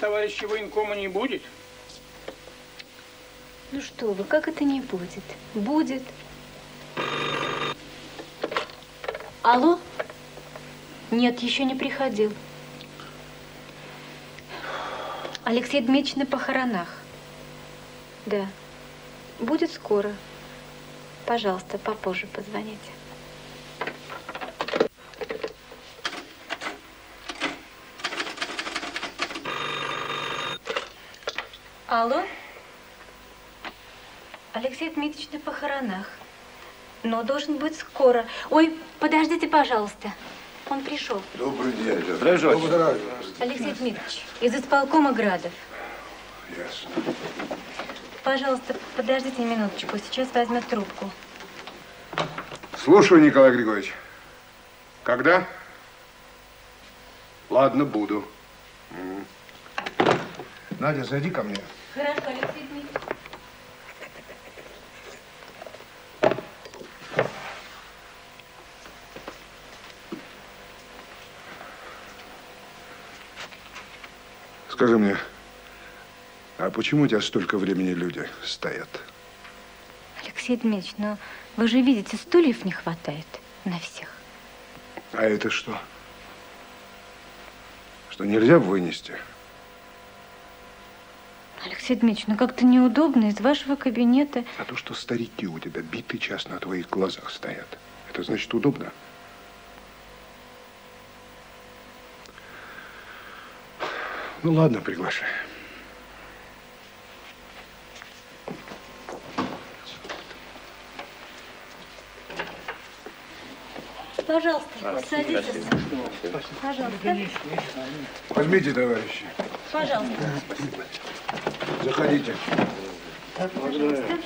товарища военкома не будет. Ну что вы, как это не будет? Будет. Алло? Нет, еще не приходил. Алексей Дмитриевич на похоронах. Да. Будет скоро. Пожалуйста, попозже позвоните. Алло? Алексей Дмитриевич на похоронах. Но должен быть скоро. Ой, подождите, пожалуйста. Он пришел. Добрый день. Здравствуйте. Добрый Алексей Дмитриевич, из исполкома Градов. Ясно. Пожалуйста, подождите минуточку. Сейчас возьмет трубку. Слушаю, Николай Григорьевич. Когда? Ладно, буду. Надя, зайди ко мне. Хорошо, Алексей Дмитриевич. Скажи мне, а почему у тебя столько времени люди стоят? Алексей Дмитриевич, ну вы же видите, стульев не хватает на всех. А это что? Что нельзя вынести? Алексей Дмитриевич, ну как-то неудобно из вашего кабинета. А то, что старики у тебя битый час на твоих глазах стоят, это значит удобно? Ну ладно, приглашай. Пожалуйста, садитесь. Пожалуйста. Возьмите, товарищи. Пожалуйста. Заходите. Пожалуйста.